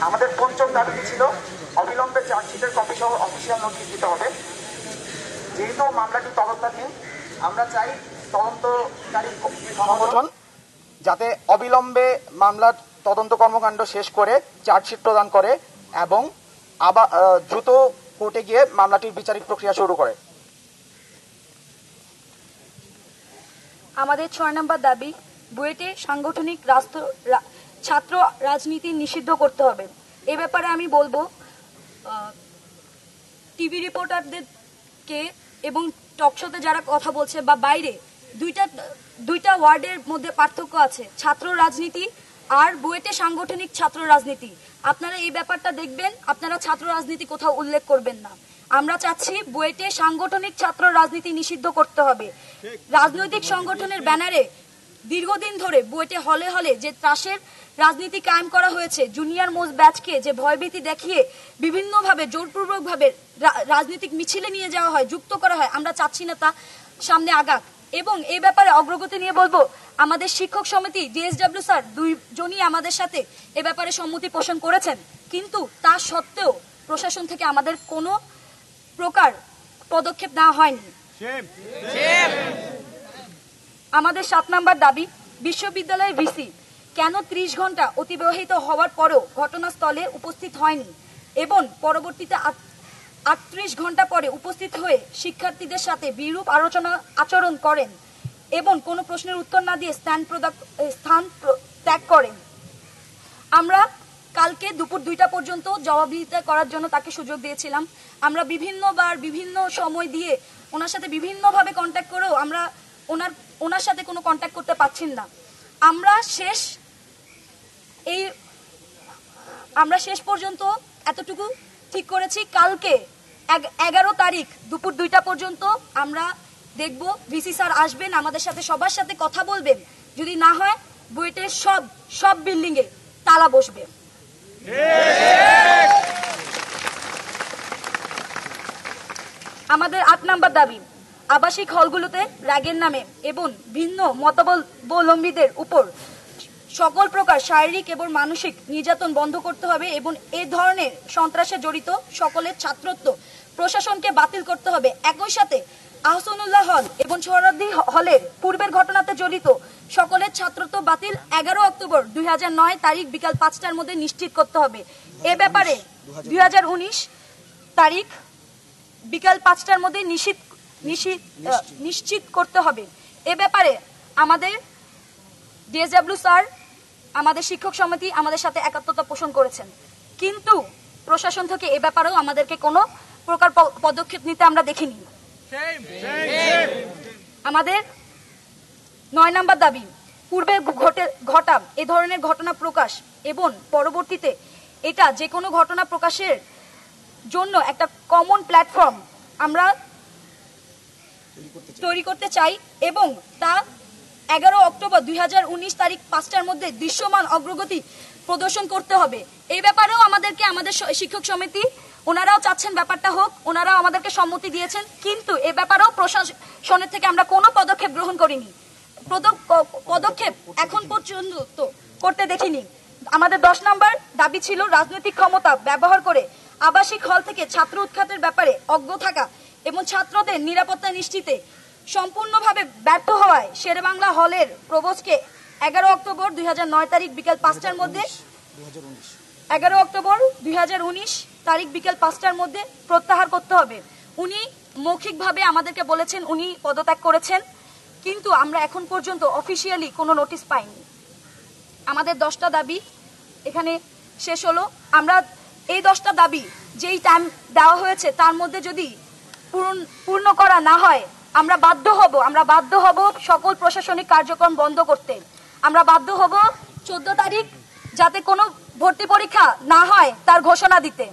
আমাদের পঞ্চম দাবিটি ছিল? অবিলম্বে চার্জশিটের কপি সহ অফিসিয়াল নোটিশ দিতে হবে। যেহেতু মামলাটি তদন্তাধীন আমরা চাই তদন্তকারী সংগঠন যাতে অবিলম্বে মামলার তদন্ত কর্মকাণ্ড শেষ করে চার্জশিট প্রদান করে এবং আবার দ্রুত কোর্টে গিয়ে মামলাটির বিচারিক প্রক্রিয়া শুরু করে। আমাদের ছয় নম্বর দাবি বুয়েটে সাংগঠনিক রাষ্ট্র রা- ছাত্র রাজনীতি নিষিদ্ধ করতে হবে। এ ব্যাপারে আমি বলব টিভি রিপোর্টারদেরকে এবং টকশোতে যারা কথা বলছে বা বাইরে, দুইটা দুইটা ওয়ার্ডের মধ্যে পার্থক্য আছে, ছাত্র রাজনীতি আর বুয়েটে সাংগঠনিক ছাত্র রাজনীতি। আপনারা এই ব্যাপারটা দেখবেন, আপনারা ছাত্র রাজনীতি কোথাও উল্লেখ করবেন না। আমরা চাচ্ছি বুয়েটে সাংগঠনিক ছাত্র রাজনীতি নিষিদ্ধ করতে হবে। রাজনৈতিক সংগঠনের ব্যানারে দীর্ঘদিন ধরে বুয়েটে হলে হলে যে ত্রাসের রাজনীতি কায়েম করা হয়েছে জুনিয়র মোজ ব্যাচকে যে ভয়ভীতি দেখিয়ে বিভিন্নভাবে জোরপূর্বকভাবে রা- রাজনৈতিক মিছিলে নিয়ে যাওয়া হয় যুক্ত করা হয় আমরা চাচ্ছি না তা সামনে আগাক। এবং এই ব্যাপারে অগ্রগতি নিয়ে বলব আমাদের শিক্ষক সমিতি ডিএসডব্লিউ স্যার দুইজনই আমাদের সাথে এ ব্যাপারে সম্মতি পোষণ করেছেন। কিন্তু তা সত্ত্বেও প্রশাসন থেকে আমাদের কোনো প্রকার পদক্ষেপ নেওয়া হয়নি। আমাদের সাত নাম্বার দাবি বিশ্ববিদ্যালয়ের ভিসি। কেন ত্রিশ ঘণ্টা অতিবাহিত হওয়ার পরেও ঘটনাস্থলে উপস্থিত হয়নি? এবং পরবর্তীতে আটত্রিশ ঘণ্টা পরে উপস্থিত হয়ে শিক্ষার্থীদের সাথে বিরূপ আলোচনা আচরণ করেন এবং কোনো প্রশ্নের উত্তর না দিয়ে স্থান স্থান ত্যাগ করেন। আমরা কালকে দুপুর দুইটা পর্যন্ত জবাবদিহিতা করার জন্য তাকে সুযোগ দিয়েছিলাম। আমরা বিভিন্নবার, বিভিন্ন সময় দিয়ে ওনার সাথে বিভিন্নভাবে কন্ট্যাক্ট করেও আমরা ওনার ওনার সাথে কোনো কন্ট্যাক্ট করতে পারছেন না। আমরা শেষ এই, আমরা শেষ পর্যন্ত এতটুকু ঠিক করেছি। কালকে এগারো তারিখ দুপুর দুইটা পর্যন্ত আমরা দেখব, ভিসি স্যার আসবেন, আমাদের সাথে সবার সাথে কথা বলবেন। যদি না হয় বুয়েটের সব সব বিল্ডিংয়ে তালা বসবে। আমাদের আট নাম্বার দাবি। আবাসিক হলগুলোতে র্যাগের নামে এবং ভিন্ন মতাবলম্বীদের উপর সকল প্রকার শারীরিক এবং মানসিক নির্যাতন বন্ধ করতে হবে এবং এ ধরনের সন্ত্রাসে জড়িত সকলের ছাত্রত্ব প্রশাসনকে বাতিল করতে হবে। একই সাথে আহসানুল্লাহ হল এবং সোহরাদ্দি হলের পূর্বের ঘটনাতে জড়িত সকলের ছাত্রত্ব বাতিল এগারো অক্টোবর দুই হাজার নয় তারিখ বিকাল পাঁচটার মধ্যে নিশ্চিত করতে হবে। এ ব্যাপারে দুই হাজার উনিশ তারিখ বিকাল পাঁচটার মধ্যে নিশ্চিত নিশ্চিত নিশ্চিত। করতে হবে। এ ব্যাপারে আমাদের ডিএসডব্লিউ স্যার আমাদের শিক্ষক সমিতি আমাদের সাথে একাত্মতা পোষণ করেছেন। কিন্তু প্রশাসন থেকে এ ব্যাপারেও আমাদেরকে কোনো প্রকার প- পদক্ষেপ নিতে আমরা দেখিনি। আমাদের নয় নাম্বার দাবি পূর্বে ঘটে ঘটা এ ধরনের ঘটনা প্রকাশ এবং পরবর্তীতে এটা যে কোনো ঘটনা প্রকাশের জন্য একটা কমন প্ল্যাটফর্ম আমরা তৈরি করতে চাই। এবং তা এগারো অক্টোবর দুই হাজার উনিশ তারিখ পাঁচটার মধ্যে দৃশ্যমান অগ্রগতি প্রদর্শন করতে হবে। এই ব্যাপারেও আমাদেরকে আমাদের শিক্ষক সমিতি, ওনারাও চাচ্ছেন ব্যাপারটা হোক, ওনারাও আমাদেরকে সম্মতি দিয়েছেন। কিন্তু এ ব্যাপারেও প্রশাসনের থেকে আমরা কোনো পদক্ষেপ গ্রহণ করিনি। পদক্ষেপ এখন পর্যন্ত করতে দেখিনি। আমাদের দশ নম্বর দাবি ছিল রাজনৈতিক ক্ষমতা ব্যবহার করে আবাসিক হল থেকে ছাত্র উৎখাতের ব্যাপারে অজ্ঞ থাকা। এবং ছাত্রদের নিরাপত্তা নিশ্চিতে সম্পূর্ণভাবে ব্যর্থ হওয়ায় শেরেবাংলা হলের প্রবোজকে এগারো অক্টোবর দু হাজার নয় তারিখ বিকেল পাঁচটার মধ্যে এগারো অক্টোবর দু হাজার উনিশ তারিখ বিকেল পাঁচটার মধ্যে প্রত্যাহার করতে হবে। উনি মৌখিকভাবে আমাদেরকে বলেছেন, উনি পদত্যাগ করেছেন, কিন্তু আমরা এখন পর্যন্ত অফিসিয়ালি কোনো নোটিশ পাইনি। আমাদের দশটা দাবি এখানে শেষ হলো। আমরা এই দশটা দাবি যেই টাইম দেওয়া হয়েছে, তার মধ্যে যদি পূর্ণ করা না হয়, আমরা বাধ্য হব, আমরা বাধ্য হব সকল প্রশাসনিক কার্যক্রম বন্ধ করতে। আমরা বাধ্য হব চোদ্দ তারিখ যাতে কোনো ভর্তি পরীক্ষা না হয় তার ঘোষণা দিতে।